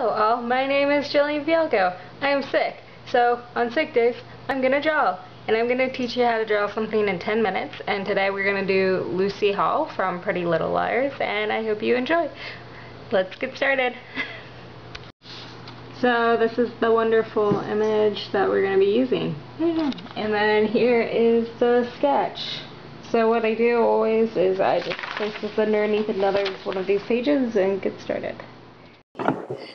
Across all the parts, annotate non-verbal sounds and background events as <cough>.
Hello all, my name is Jillian Fialko. I am sick, so on sick days, I'm gonna draw. And I'm gonna teach you how to draw something in 10 minutes, and today we're gonna do Lucy Hale from Pretty Little Liars, and I hope you enjoy. Let's get started. So this is the wonderful image that we're going to be using. And then here is the sketch. So what I do always is I just place this underneath another one of these pages and get started.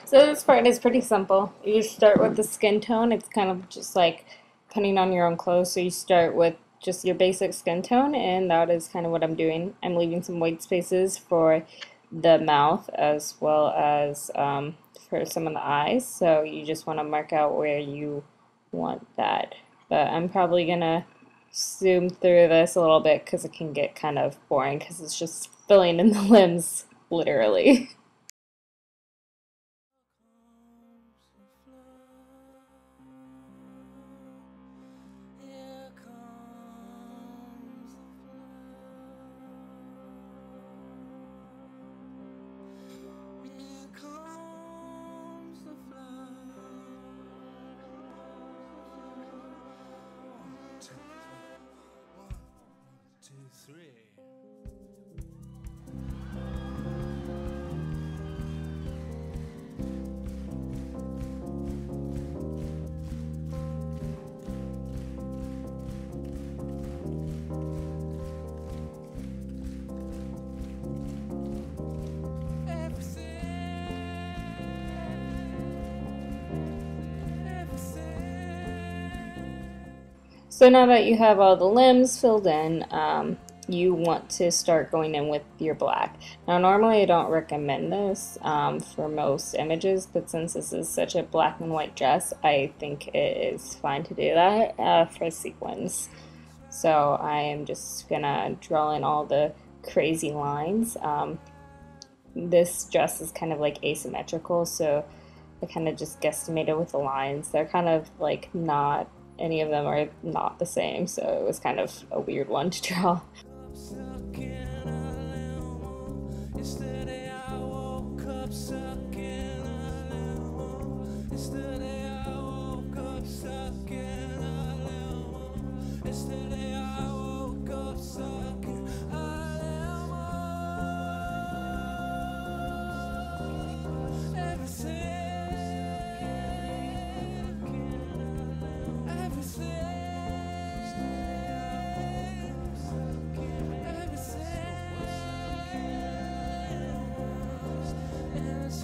So this part is pretty simple. You start with the skin tone. It's kind of just like putting on your own clothes. So you start with just your basic skin tone and that is kind of what I'm doing. I'm leaving some white spaces for the mouth as well as um, for some of the eyes. So you just want to mark out where you want that. But I'm probably going to zoom through this a little bit because it can get kind of boring because it's just filling in the <laughs> limbs, literally. So now that you have all the limbs filled in, um, you want to start going in with your black. Now normally I don't recommend this um, for most images, but since this is such a black and white dress, I think it is fine to do that uh, for sequins. So I am just gonna draw in all the crazy lines. Um, this dress is kind of like asymmetrical, so I kind of just guesstimated with the lines. They're kind of like not any of them are not the same, so it was kind of a weird one to draw.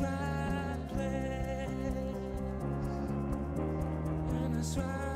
right place, in right.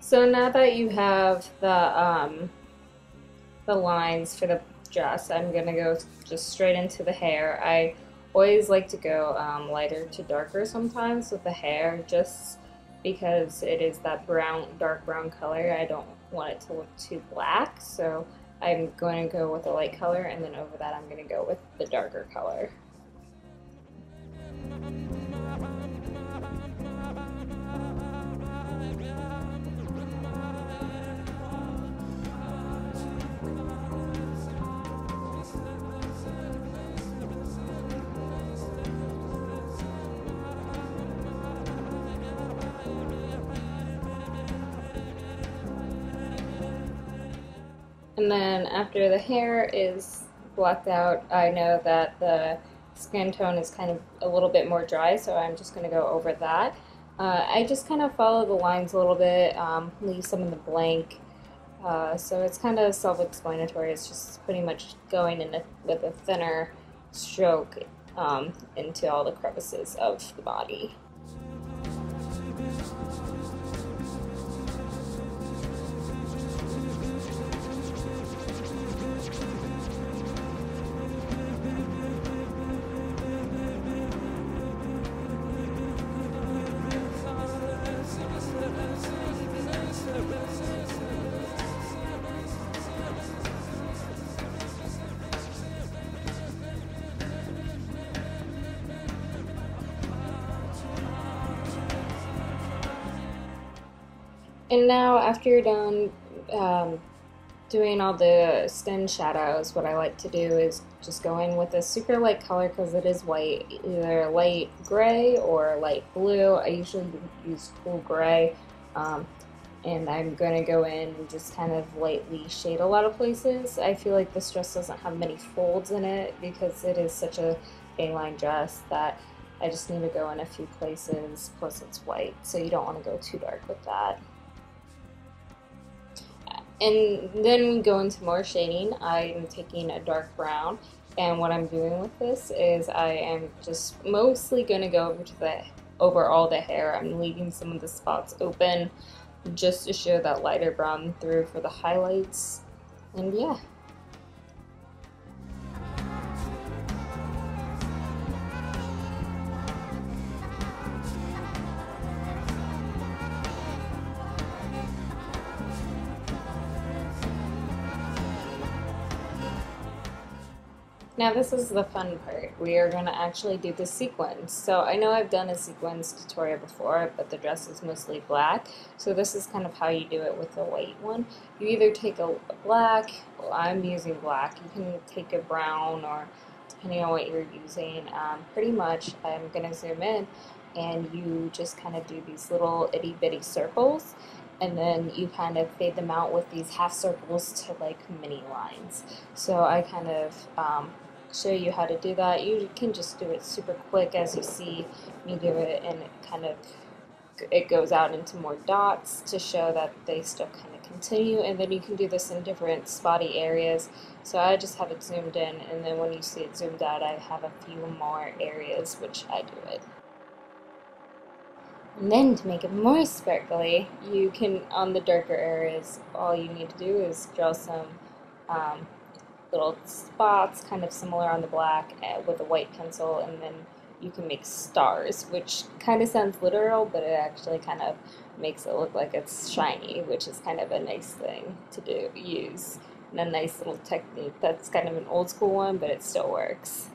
So now that you have the um, the lines for the dress, I'm gonna go just straight into the hair. I always like to go um, lighter to darker sometimes with the hair, just because it is that brown, dark brown color. I don't want it to look too black, so I'm going to go with a light color, and then over that I'm going to go with the darker color. And then after the hair is blacked out, I know that the skin tone is kind of a little bit more dry, so I'm just going to go over that. Uh, I just kind of follow the lines a little bit, um, leave some in the blank. Uh, so it's kind of self-explanatory. It's just pretty much going in a, with a thinner stroke um, into all the crevices of the body. And now after you're done um, doing all the skin shadows, what I like to do is just go in with a super light color because it is white, either light gray or light blue. I usually use cool gray. Um, and I'm to go in and just kind of lightly shade a lot of places. I feel like this dress doesn't have many folds in it because it is such a A-line dress that I just need to go in a few places, plus it's white, so you don't want to go too dark with that. And then we go into more shading. I'm taking a dark brown, and what I'm doing with this is I am just mostly going to go over to the over all the hair. I'm leaving some of the spots open just to show that lighter brown through for the highlights. And yeah. Now this is the fun part. We are going to actually do the sequins. So I know I've done a sequins tutorial before, but the dress is mostly black. So this is kind of how you do it with the white one. You either take a black, well, I'm using black, you can take a brown or depending on what you're using. Um, pretty much I'm going to zoom in and you just kind of do these little itty bitty circles and then you kind of fade them out with these half circles to like mini lines. So I kind of um, show you how to do that. You can just do it super quick as you see me do it and it kind of it goes out into more dots to show that they still kind of continue and then you can do this in different spotty areas so I just have it zoomed in and then when you see it zoomed out I have a few more areas which I do it. And then to make it more sparkly you can on the darker areas all you need to do is draw some um, little spots, kind of similar on the black, uh, with a white pencil, and then you can make stars, which kind of sounds literal, but it actually kind of makes it look like it's shiny, which is kind of a nice thing to do, use, and a nice little technique. That's kind of an old school one, but it still works.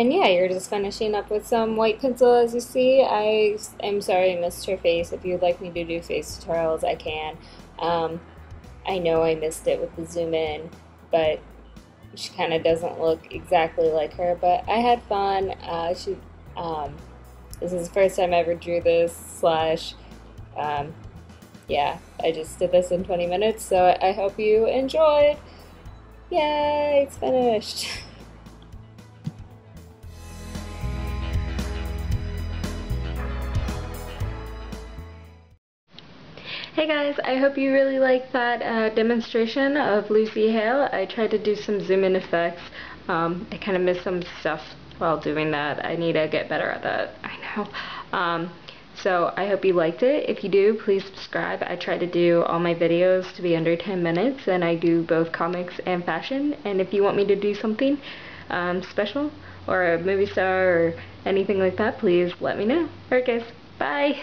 And yeah, you're just finishing up with some white pencil as you see. I am sorry I missed her face. If you'd like me to do face tutorials, I can. Um, I know I missed it with the zoom in, but she kind of doesn't look exactly like her. But I had fun. Uh, she, um, this is the first time I ever drew this, slash, um, yeah, I just did this in 20 minutes, so I hope you enjoyed. Yay, it's finished. <laughs> Hey guys, I hope you really liked that uh, demonstration of Lucy Hale. I tried to do some zoom in effects. Um, I kind of missed some stuff while doing that. I need to get better at that. I know. Um, so I hope you liked it. If you do, please subscribe. I try to do all my videos to be under 10 minutes and I do both comics and fashion. And if you want me to do something um, special or a movie star or anything like that, please let me know. Alright guys, bye!